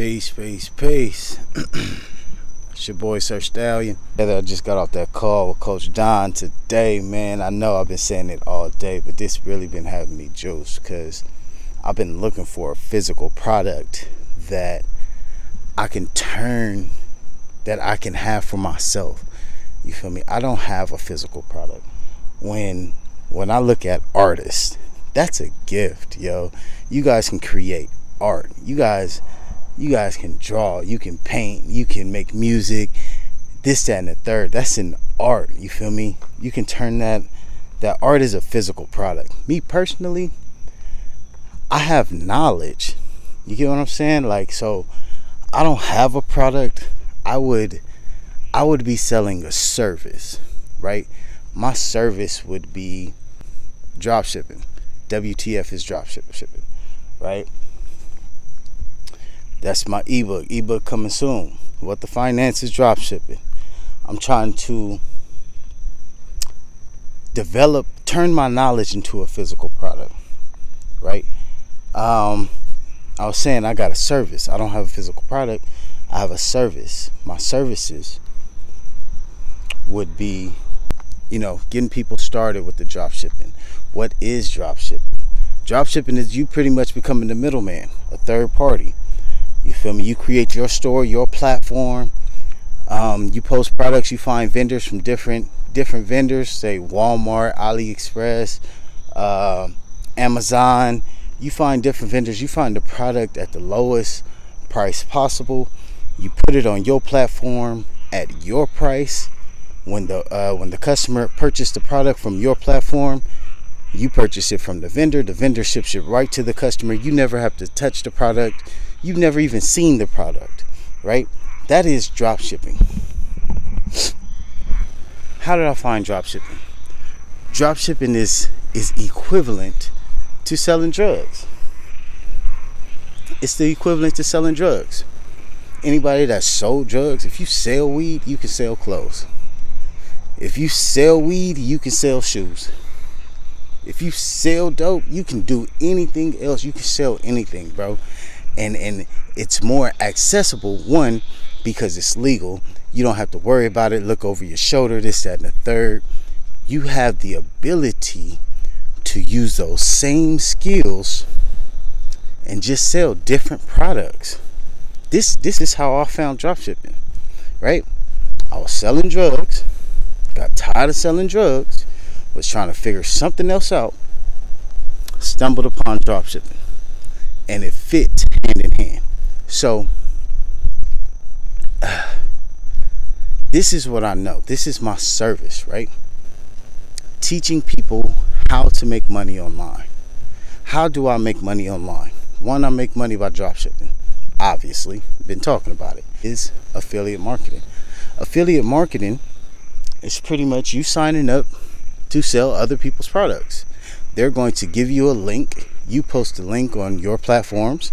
Peace, peace, peace. it's your boy CirStallion. I just got off that call with Coach Don today, man. I know I've been saying it all day, but this really been having me juice because I've been looking for a physical product that I can turn, that I can have for myself. You feel me? I don't have a physical product. When when I look at artists, that's a gift, yo. You guys can create art. You guys you guys can draw, you can paint, you can make music, this, that, and the third. That's an art. You feel me? You can turn that that art is a physical product. Me personally, I have knowledge. You get what I'm saying? Like so I don't have a product. I would I would be selling a service, right? My service would be drop shipping. WTF is drop shipping, right? That's my ebook. Ebook coming soon. What the finances drop shipping. I'm trying to develop, turn my knowledge into a physical product, right? Um, I was saying I got a service. I don't have a physical product. I have a service. My services would be, you know, getting people started with the drop shipping. What is drop shipping? Drop shipping is you pretty much becoming the middleman, a third party. You feel me? You create your store, your platform. Um, you post products. You find vendors from different different vendors, say Walmart, AliExpress, uh, Amazon. You find different vendors. You find the product at the lowest price possible. You put it on your platform at your price. When the uh, when the customer purchased the product from your platform, you purchase it from the vendor. The vendor ships it right to the customer. You never have to touch the product you've never even seen the product, right? That is drop shipping. How did I find drop shipping? Drop shipping is is equivalent to selling drugs. It's the equivalent to selling drugs. Anybody that sold drugs, if you sell weed, you can sell clothes. If you sell weed, you can sell shoes. If you sell dope, you can do anything else. You can sell anything, bro and and it's more accessible one because it's legal. You don't have to worry about it. Look over your shoulder this that and the third. You have the ability to use those same skills and just sell different products. This this is how i found dropshipping right? I was selling drugs got tired of selling drugs was trying to figure something else out stumbled upon dropshipping and it fits hand in hand. So, uh, this is what I know. This is my service, right? Teaching people how to make money online. How do I make money online? One, I make money by dropshipping. Obviously, been talking about it. Is affiliate marketing. Affiliate marketing is pretty much you signing up to sell other people's products. They're going to give you a link you post a link on your platforms,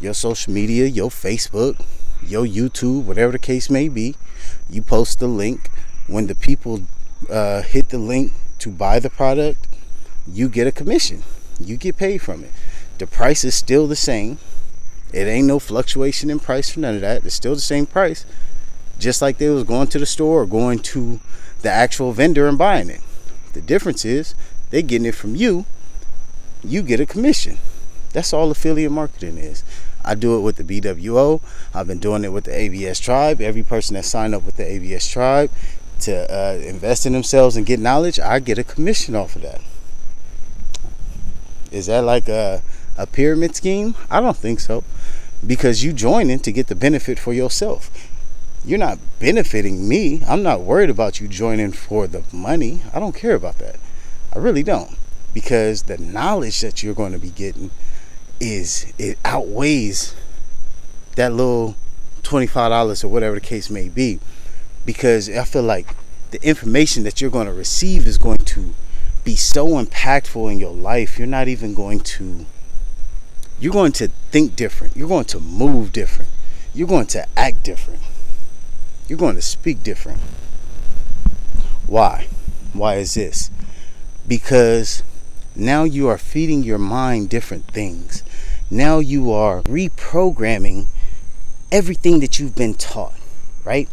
your social media, your Facebook, your YouTube, whatever the case may be. You post the link. When the people uh, hit the link to buy the product, you get a commission. You get paid from it. The price is still the same. It ain't no fluctuation in price for none of that. It's still the same price. Just like they was going to the store or going to the actual vendor and buying it. The difference is they getting it from you you get a commission. That's all affiliate marketing is. I do it with the BWO. I've been doing it with the ABS Tribe. Every person that signed up with the ABS Tribe to uh, invest in themselves and get knowledge, I get a commission off of that. Is that like a, a pyramid scheme? I don't think so. Because you join in to get the benefit for yourself. You're not benefiting me. I'm not worried about you joining for the money. I don't care about that. I really don't because the knowledge that you're going to be getting is it outweighs that little $25 or whatever the case may be. Because I feel like the information that you're going to receive is going to be so impactful in your life you're not even going to you're going to think different you're going to move different you're going to act different you're going to speak different. Why? Why is this? Because now you are feeding your mind different things. Now you are reprogramming everything that you've been taught, right?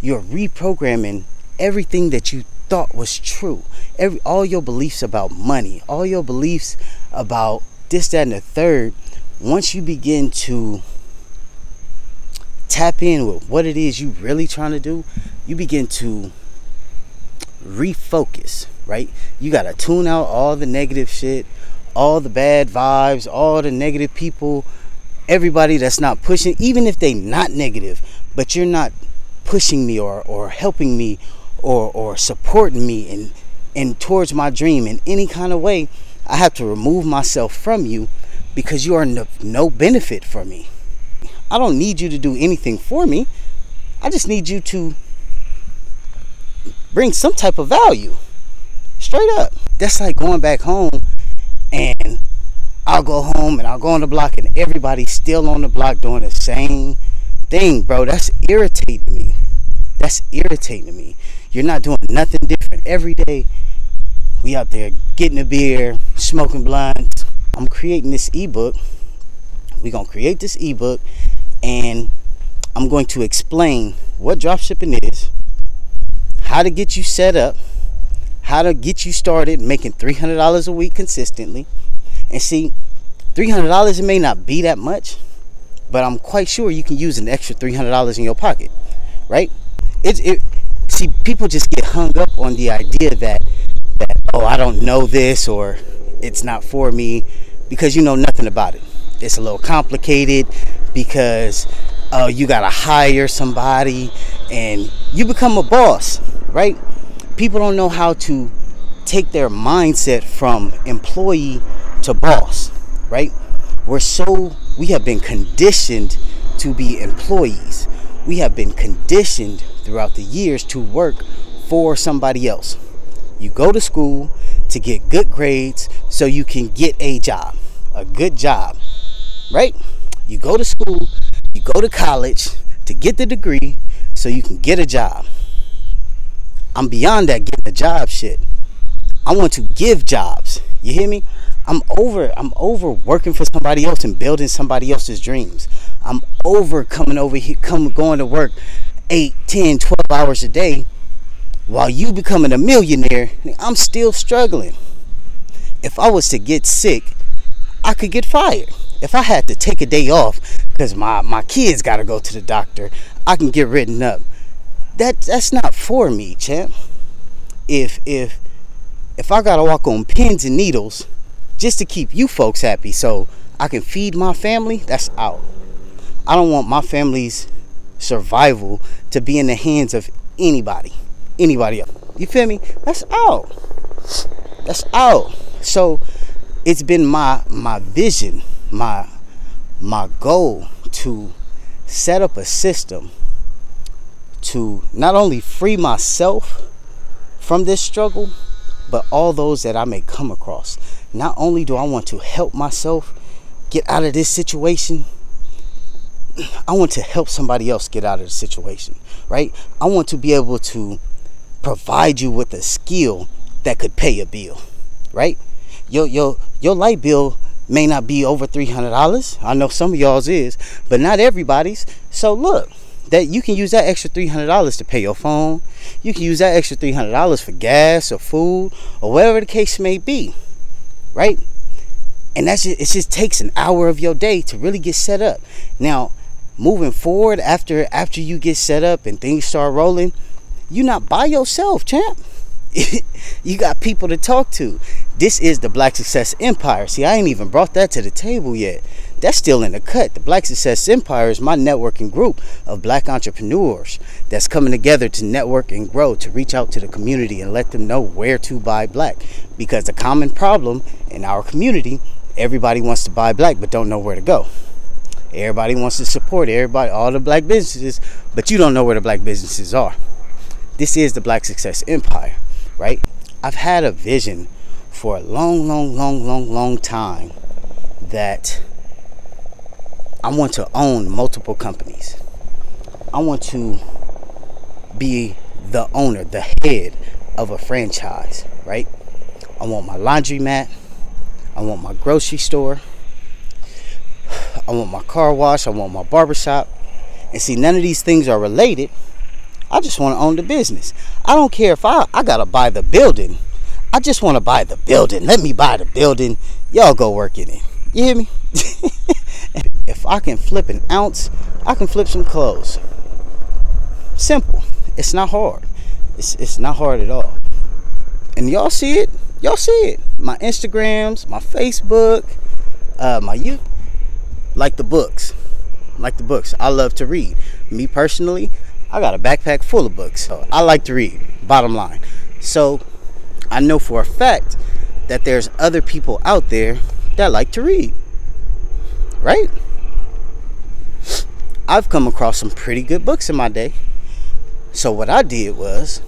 You're reprogramming everything that you thought was true. Every all your beliefs about money, all your beliefs about this, that, and the third, once you begin to tap in with what it is you're really trying to do, you begin to refocus, right? You got to tune out all the negative shit, all the bad vibes, all the negative people, everybody that's not pushing, even if they not negative, but you're not pushing me or, or helping me or, or supporting me and and towards my dream in any kind of way, I have to remove myself from you because you are no, no benefit for me. I don't need you to do anything for me. I just need you to bring some type of value. Straight up. That's like going back home and I'll go home and I'll go on the block and everybody's still on the block doing the same thing, bro. That's irritating me. That's irritating me. You're not doing nothing different. Every day we out there getting a beer, smoking blunts. I'm creating this ebook. We're gonna create this ebook and I'm going to explain what dropshipping is, how to get you set up, how to get you started making $300 a week consistently. And see, $300 it may not be that much, but I'm quite sure you can use an extra $300 in your pocket, right? It's it see people just get hung up on the idea that that oh, I don't know this or it's not for me because you know nothing about it. It's a little complicated because uh, you got to hire somebody and you become a boss, right? People don't know how to take their mindset from employee to boss, right? We're so, we have been conditioned to be employees. We have been conditioned throughout the years to work for somebody else. You go to school to get good grades so you can get a job, a good job, right? You go to school, you go to college to get the degree so you can get a job. I'm beyond that getting a job shit. I want to give jobs. You hear me? I'm over I'm over working for somebody else and building somebody else's dreams. I'm over coming over here come going to work 8, 10, 12 hours a day while you becoming a millionaire. I'm still struggling. If I was to get sick, I could get fired if I had to take a day off because my, my kids got to go to the doctor, I can get written up. That that's not for me, champ. If if if I gotta walk on pins and needles just to keep you folks happy, so I can feed my family, that's out. I don't want my family's survival to be in the hands of anybody, anybody else. You feel me? That's out. That's out. So it's been my my vision my my goal to set up a system to not only free myself from this struggle, but all those that I may come across. Not only do I want to help myself get out of this situation, I want to help somebody else get out of the situation, right? I want to be able to provide you with a skill that could pay a bill, right? Your your your light bill may not be over $300. I know some of y'all's is, but not everybody's. So look, that you can use that extra $300 to pay your phone. You can use that extra $300 for gas or food or whatever the case may be. Right? And that's just, it just takes an hour of your day to really get set up. Now, moving forward after after you get set up and things start rolling, you're not by yourself, champ. you got people to talk to. This is the Black Success Empire. See, I ain't even brought that to the table yet. That's still in the cut. The Black Success Empire is my networking group of black entrepreneurs that's coming together to network and grow, to reach out to the community and let them know where to buy black. Because the common problem in our community, everybody wants to buy black but don't know where to go. Everybody wants to support everybody, all the black businesses, but you don't know where the black businesses are. This is the Black Success Empire right? I've had a vision for a long, long, long, long, long time that I want to own multiple companies. I want to be the owner, the head of a franchise, right? I want my laundromat. I want my grocery store. I want my car wash. I want my barbershop. And see, none of these things are related. I just want to own the business. I don't care if I, I got to buy the building. I just want to buy the building. Let me buy the building. Y'all go work in it. You hear me? if I can flip an ounce, I can flip some clothes. Simple. It's not hard. It's, it's not hard at all. And y'all see it. Y'all see it. My Instagrams, my Facebook, uh, my you like the books. Like the books. I love to read. Me personally, I got a backpack full of books. So I like to read. Bottom line. So I know for a fact that there's other people out there that like to read. Right? I've come across some pretty good books in my day. So what I did was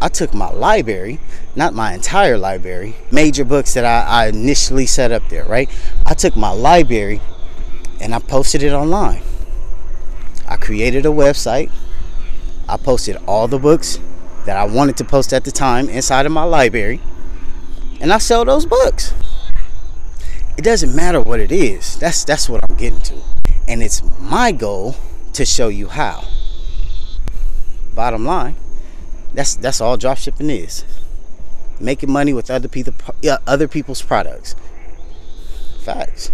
I took my library, not my entire library, major books that I, I initially set up there, right? I took my library and I posted it online. I created a website. I posted all the books that I wanted to post at the time inside of my library. And I sell those books. It doesn't matter what it is. That's that's what I'm getting to. And it's my goal to show you how. Bottom line, that's that's all dropshipping is. Making money with other people uh, other people's products. Facts.